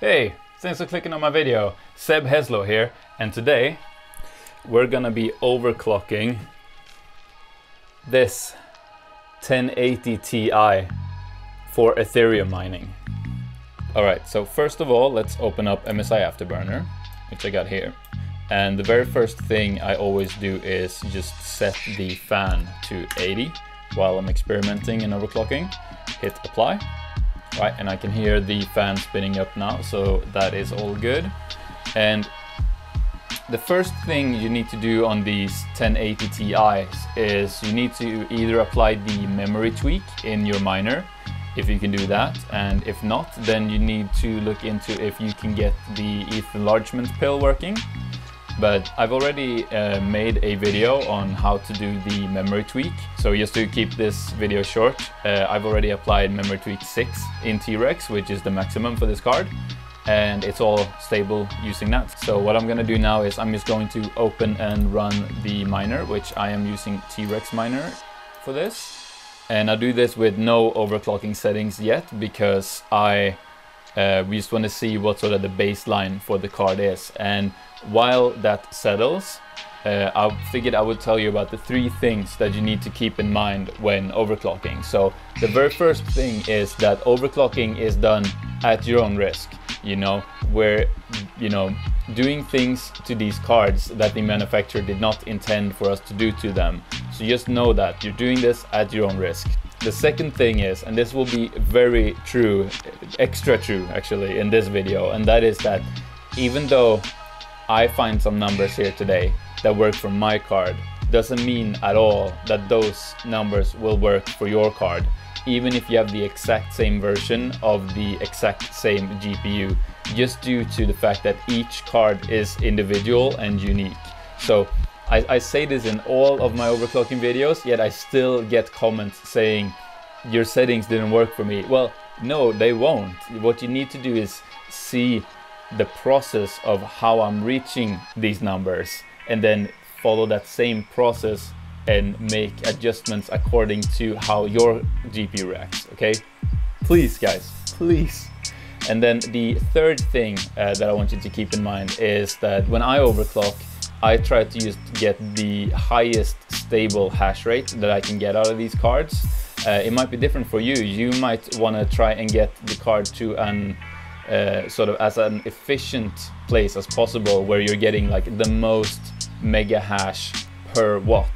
Hey, thanks for clicking on my video. Seb Heslow here, and today we're gonna be overclocking this 1080 Ti for Ethereum mining. Alright, so first of all, let's open up MSI Afterburner, which I got here. And the very first thing I always do is just set the fan to 80 while I'm experimenting and overclocking. Hit apply. Right, and I can hear the fan spinning up now, so that is all good. And the first thing you need to do on these 1080 Ti's is you need to either apply the memory tweak in your miner, if you can do that, and if not, then you need to look into if you can get the ETH enlargement pill working but I've already uh, made a video on how to do the memory tweak. So just to keep this video short, uh, I've already applied memory tweak 6 in T-Rex, which is the maximum for this card. And it's all stable using that. So what I'm gonna do now is I'm just going to open and run the miner, which I am using T-Rex miner for this. And I do this with no overclocking settings yet because I uh, we just want to see what sort of the baseline for the card is. And while that settles, uh, I figured I would tell you about the three things that you need to keep in mind when overclocking. So the very first thing is that overclocking is done at your own risk. You know, where you know doing things to these cards that the manufacturer did not intend for us to do to them. So just know that you're doing this at your own risk. The second thing is, and this will be very true, extra true actually in this video, and that is that even though I find some numbers here today that work for my card, doesn't mean at all that those numbers will work for your card, even if you have the exact same version of the exact same GPU, just due to the fact that each card is individual and unique. So I, I say this in all of my overclocking videos, yet I still get comments saying your settings didn't work for me. Well, no, they won't. What you need to do is see the process of how I'm reaching these numbers and then follow that same process and make adjustments according to how your GPU reacts, okay? Please, guys, please. And then the third thing uh, that I want you to keep in mind is that when I overclock, I try to just get the highest stable hash rate that I can get out of these cards. Uh, it might be different for you. You might want to try and get the card to an uh, sort of as an efficient place as possible where you're getting like the most mega hash per watt.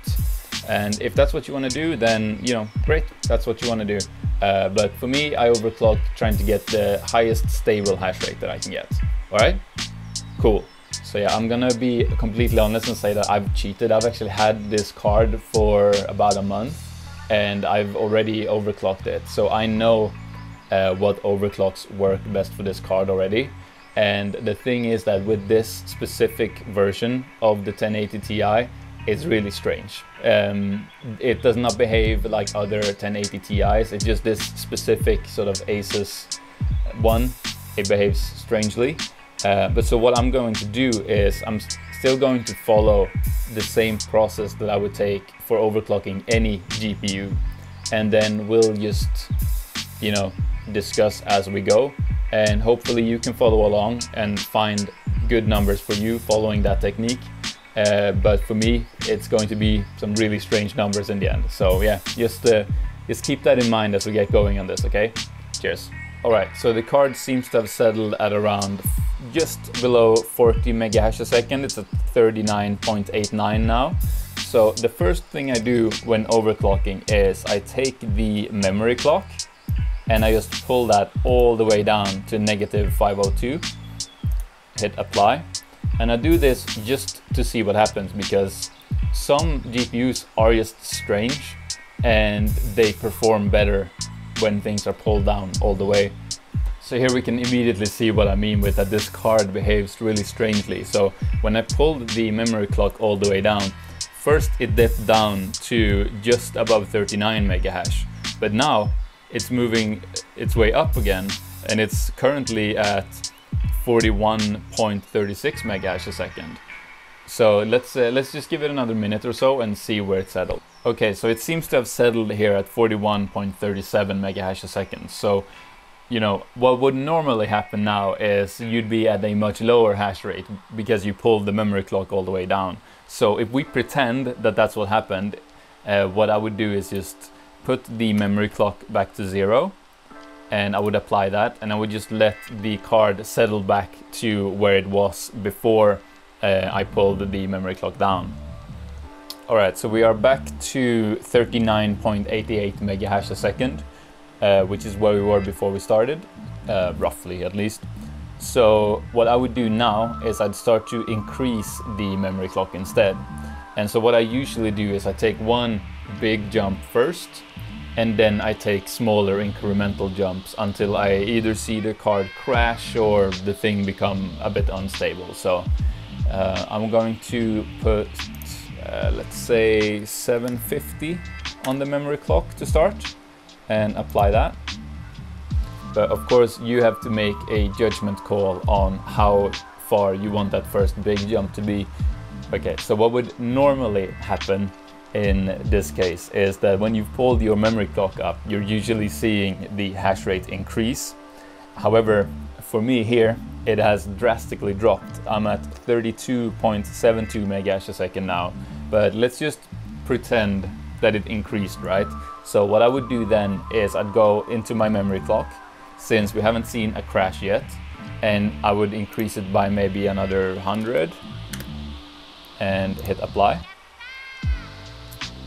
And if that's what you want to do, then you know, great, that's what you want to do. Uh, but for me, I overclock trying to get the highest stable hash rate that I can get. All right, cool. So yeah, I'm gonna be completely honest and say that I've cheated. I've actually had this card for about a month and I've already overclocked it. So I know uh, what overclocks work best for this card already. And the thing is that with this specific version of the 1080 Ti, it's really strange. Um, it does not behave like other 1080 Ti's. It's just this specific sort of Asus one. It behaves strangely. Uh, but so what I'm going to do is I'm still going to follow the same process that I would take for overclocking any GPU and then we'll just you know discuss as we go. And hopefully you can follow along and find good numbers for you following that technique. Uh, but for me it's going to be some really strange numbers in the end. So yeah just uh, just keep that in mind as we get going on this okay? Cheers. All right so the card seems to have settled at around just below 40 megahash a second. It's at 39.89 now. So the first thing I do when overclocking is I take the memory clock and I just pull that all the way down to negative 502. Hit apply. And I do this just to see what happens because some GPUs are just strange and they perform better when things are pulled down all the way. So here we can immediately see what I mean with that this card behaves really strangely. So when I pulled the memory clock all the way down, first it dipped down to just above 39 megahash, but now it's moving its way up again and it's currently at 41.36 megahash a second. So let's uh, let's just give it another minute or so and see where it settled. Okay, so it seems to have settled here at 41.37 megahash a second. So you know, what would normally happen now is you'd be at a much lower hash rate because you pulled the memory clock all the way down. So if we pretend that that's what happened, uh, what I would do is just put the memory clock back to zero and I would apply that and I would just let the card settle back to where it was before uh, I pulled the memory clock down. Alright, so we are back to 39.88 megahash a second, uh, which is where we were before we started, uh, roughly at least. So what I would do now is I'd start to increase the memory clock instead. And so what I usually do is I take one big jump first, and then I take smaller incremental jumps until I either see the card crash or the thing become a bit unstable. So uh, I'm going to put, uh, let's say 750 on the memory clock to start and apply that. But of course you have to make a judgment call on how far you want that first big jump to be. Okay, so what would normally happen in this case is that when you've pulled your memory clock up, you're usually seeing the hash rate increase. However, for me here, it has drastically dropped. I'm at 32.72 megahash a second now, but let's just pretend that it increased, right? So what I would do then is I'd go into my memory clock, since we haven't seen a crash yet, and I would increase it by maybe another 100 and hit apply.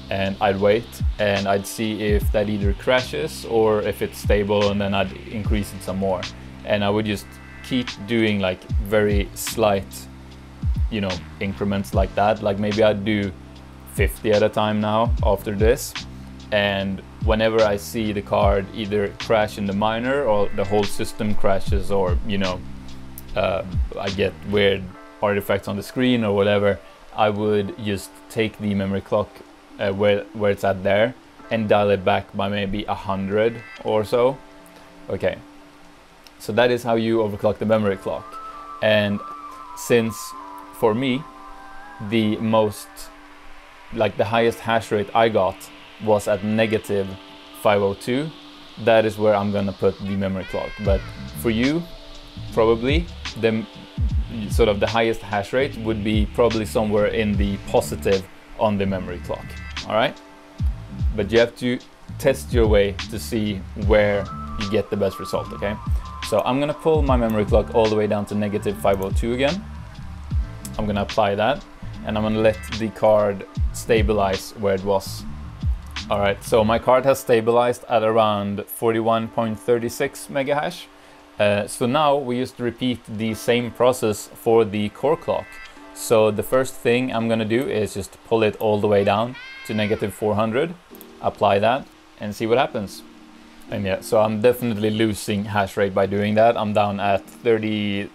And I'd wait and I'd see if that either crashes or if it's stable and then I'd increase it some more. And I would just keep doing like very slight, you know, increments like that. Like maybe I'd do 50 at a time now after this. And whenever I see the card either crash in the miner or the whole system crashes or, you know, uh, I get weird artifacts on the screen or whatever, I would just take the memory clock uh, where, where it's at there and dial it back by maybe a hundred or so. Okay, so that is how you overclock the memory clock. And since for me, the most, like the highest hash rate I got was at negative 502, that is where I'm gonna put the memory clock. But for you, probably the sort of the highest hash rate would be probably somewhere in the positive on the memory clock. All right, but you have to test your way to see where you get the best result. Okay. So I'm gonna pull my memory clock all the way down to negative 502 again. I'm gonna apply that and I'm gonna let the card stabilize where it was. All right, so my card has stabilized at around 41.36 megahash. Uh, so now we just repeat the same process for the core clock. So the first thing I'm gonna do is just pull it all the way down to negative 400, apply that and see what happens. And yeah, so I'm definitely losing hash rate by doing that. I'm down at 30,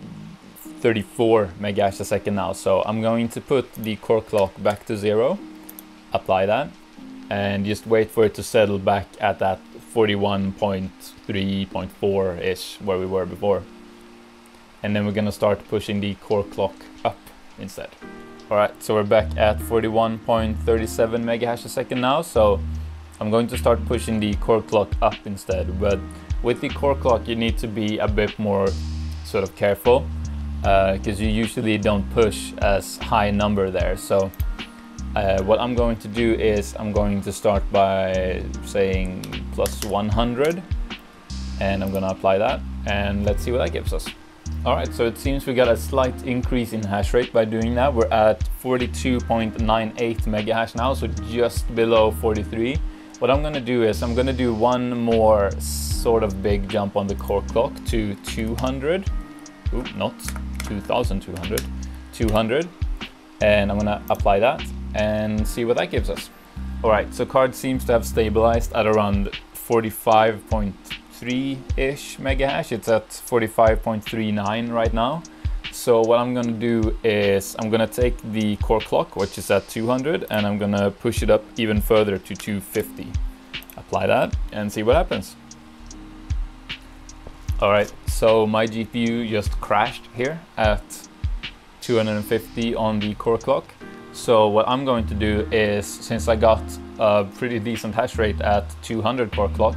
34 megahash a second now. So I'm going to put the core clock back to zero, apply that, and just wait for it to settle back at that 41.3.4-ish where we were before. And then we're gonna start pushing the core clock up instead. All right, so we're back at 41.37 megahash a second now. So I'm going to start pushing the core clock up instead, but with the core clock you need to be a bit more sort of careful because uh, you usually don't push as high a number there. So uh, what I'm going to do is I'm going to start by saying plus 100 and I'm going to apply that and let's see what that gives us. All right, so it seems we got a slight increase in hash rate by doing that. We're at 42.98 megahash now, so just below 43. What I'm gonna do is I'm gonna do one more sort of big jump on the core clock to 200. Ooh, not 2200, 200. And I'm gonna apply that and see what that gives us. All right, so card seems to have stabilized at around 45.3-ish megahash. It's at 45.39 right now. So what I'm gonna do is I'm gonna take the core clock, which is at 200, and I'm gonna push it up even further to 250. Apply that and see what happens. All right, so my GPU just crashed here at 250 on the core clock. So what I'm going to do is, since I got a pretty decent hash rate at 200 core clock,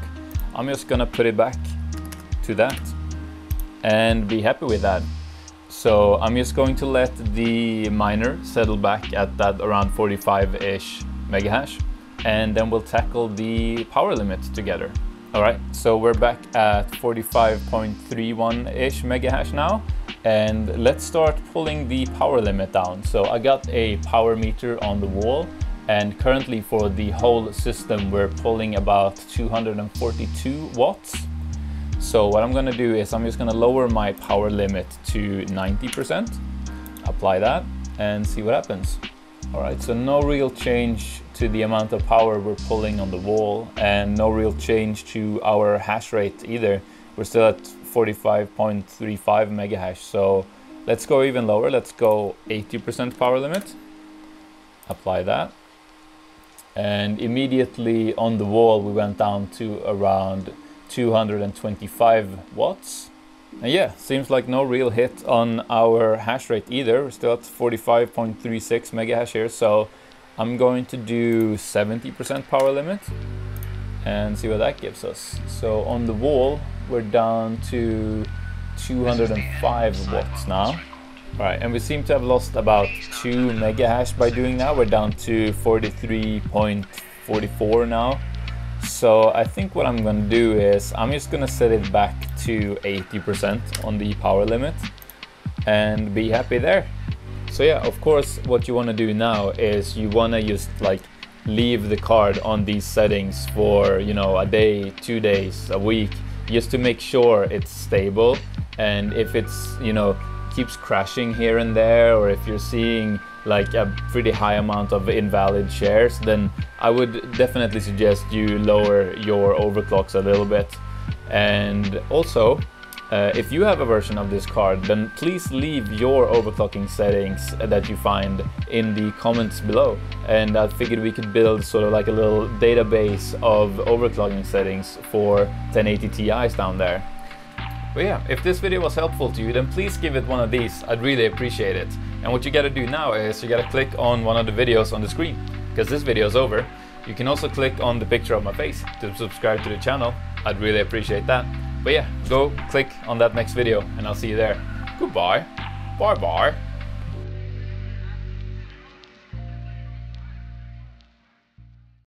I'm just gonna put it back to that and be happy with that. So I'm just going to let the miner settle back at that around 45-ish megahash and then we'll tackle the power limit together. All right, so we're back at 45.31-ish megahash now and let's start pulling the power limit down. So I got a power meter on the wall and currently for the whole system we're pulling about 242 watts so what I'm gonna do is I'm just gonna lower my power limit to 90%, apply that and see what happens. All right, so no real change to the amount of power we're pulling on the wall and no real change to our hash rate either. We're still at 45.35 megahash. So let's go even lower. Let's go 80% power limit. Apply that. And immediately on the wall, we went down to around 225 watts. Yeah, seems like no real hit on our hash rate either. We're still at 45.36 megahash here, so I'm going to do 70% power limit and see what that gives us. So on the wall, we're down to 205 watts now. All right, and we seem to have lost about 2 megahash by doing that. We're down to 43.44 now. So I think what I'm gonna do is I'm just gonna set it back to 80% on the power limit and be happy there. So yeah, of course, what you wanna do now is you wanna just like leave the card on these settings for, you know, a day, two days, a week, just to make sure it's stable. And if it's, you know, keeps crashing here and there, or if you're seeing like a pretty high amount of invalid shares, then I would definitely suggest you lower your overclocks a little bit. And also, uh, if you have a version of this card, then please leave your overclocking settings that you find in the comments below. And I figured we could build sort of like a little database of overclocking settings for 1080 Ti's down there. But yeah, if this video was helpful to you, then please give it one of these. I'd really appreciate it. And what you gotta do now is you gotta click on one of the videos on the screen, because this video is over. You can also click on the picture of my face to subscribe to the channel. I'd really appreciate that. But yeah, go click on that next video and I'll see you there. Goodbye. Bye bye.